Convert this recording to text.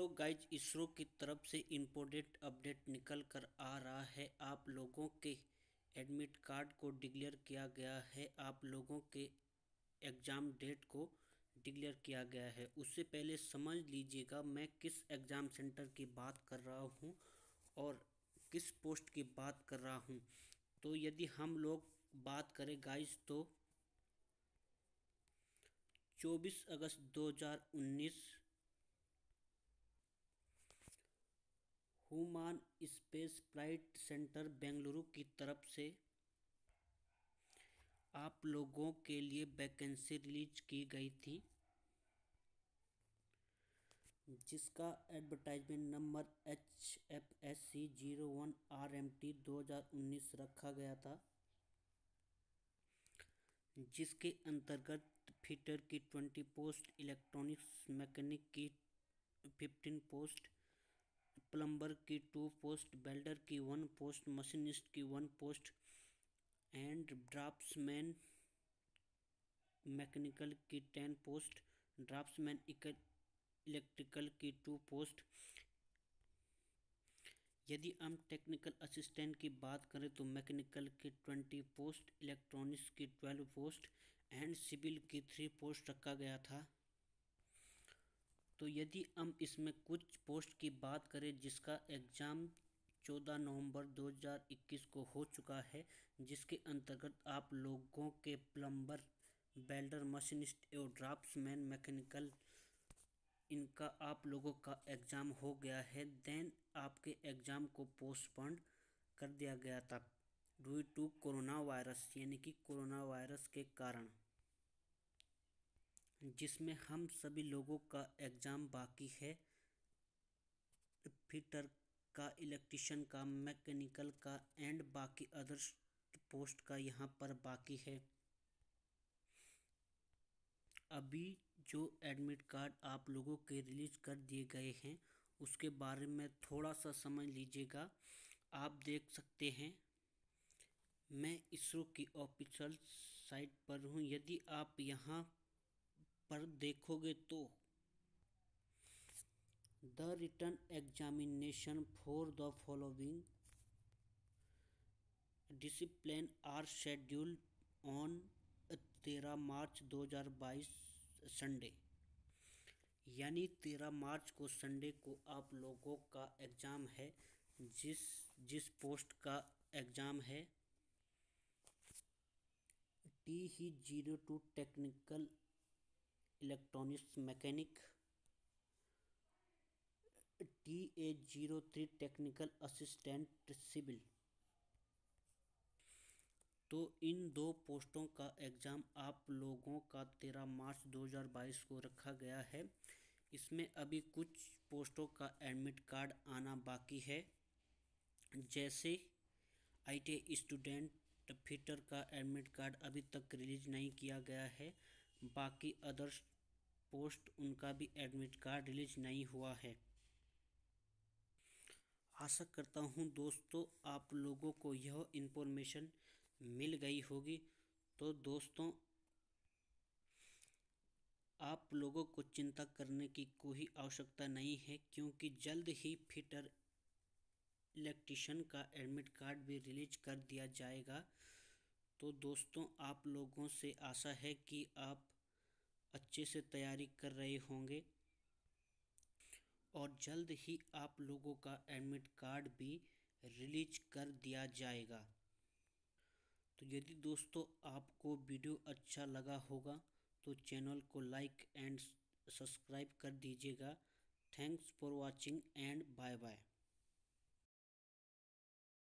Hello guys ISRO की तरफ़ से इम्पोर्टेंट अपडेट निकल कर आ रहा है। आप लोगों के एडमिट कार्ड को डिक्लेयर किया गया है। आप लोगों के एग्ज़ाम डेट को डिक्लेयर किया गया है। उससे पहले समझ लीजिएगा मैं किस एग्ज़ाम सेंटर की बात कर रहा हूँ और किस पोस्ट की बात कर रहा हूँ। तो यदि हम लोग बात करें गाइज़ तो 24 अगस्त 2019 human space flight centre Bengaluru की तरफ़ से आप लोगों के लिए वैकेंसी रिलीज़ की गई थी, जिसका advertisement number H F S C zero one R M T दो हज़ार उन्नीस रखा गया था, जिसके अंतर्गत फिटर की ट्वेंटी पोस्ट, इलेक्ट्रॉनिक्स मैकेनिक की फिफ्टीन पोस्ट प्लम्बर की टू पोस्ट बेल्डर की वन पोस्ट, मशीनिस्ट की one post, and draftsman, mechanical की टेन पोस्ट, ड्राफ्ट्समैन इलेक्ट्रिकल की टू पोस्ट। यदि हम टेक्निकल असिस्टेंट की बात करें तो मैकेनिकल की ट्वेंटी पोस्ट, इलेक्ट्रॉनिक्स की ट्वेल्व पोस्ट, एंड सिविल की थ्री पोस्ट रखा गया था। तो यदि हम इसमें कुछ पोस्ट की बात करें जिसका एग्ज़ाम 14 नवंबर 2021 को हो चुका है, जिसके अंतर्गत आप लोगों के प्लम्बर बेल्डर मशीनिस्ट एवं ड्राफ्ट्समैन मैकेनिकल इनका आप लोगों का एग्ज़ाम हो गया है देन आपके एग्ज़ाम को पोस्टपोन कर दिया गया था ड्यू टू कोरोना वायरस यानी कि कोरोना वायरस के कारण। जिसमें हम सभी लोगों का एग्ज़ाम बाकी है। फिटर का, इलेक्ट्रिशियन का, मैकेनिकल का एंड बाकी अदर्स पोस्ट का यहाँ पर बाकी है। अभी जो एडमिट कार्ड आप लोगों के रिलीज़ कर दिए गए हैं, उसके बारे में थोड़ा सा समझ लीजिएगा। आप देख सकते हैं, मैं इसरो की ऑफिशियल साइट पर हूँ। यदि आप यहाँ पर देखोगे तो। The return examination for the following discipline are scheduled on तेरह मार्च 2022 संडे। यानी तेरह मार्च को संडे को आप लोगों का एग्ज़ाम है, जिस जिस पोस्ट का एग्ज़ाम है। T E zero two technical electronics mechanic, T A zero three technical assistant civil. तो इन दो पोस्टों का एग्ज़ाम आप लोगों का तेरह मार्च 2022 को रखा गया है। इसमें अभी कुछ पोस्टों का एडमिट कार्ड आना बाकी है। जैसे आई स्टूडेंट फिटर का एडमिट कार्ड अभी तक रिलीज़ नहीं किया गया है। बाकी अदर्स पोस्ट उनका भी एडमिट कार्ड रिलीज़ नहीं हुआ है। आशा करता हूँ दोस्तों आप लोगों को यह इन्फॉर्मेशन मिल गई होगी। तो दोस्तों, आप लोगों को चिंता करने की कोई आवश्यकता नहीं है क्योंकि जल्द ही फिटर इलेक्ट्रिशियन का एडमिट कार्ड भी रिलीज़ कर दिया जाएगा। तो दोस्तों, आप लोगों से आशा है कि आप अच्छे से तैयारी कर रहे होंगे। और जल्द ही आप लोगों का एडमिट कार्ड भी रिलीज़ कर दिया जाएगा। तो यदि दोस्तों आपको वीडियो अच्छा लगा होगा तो चैनल को लाइक एंड सब्सक्राइब कर दीजिएगा। Thanks for watching and bye bye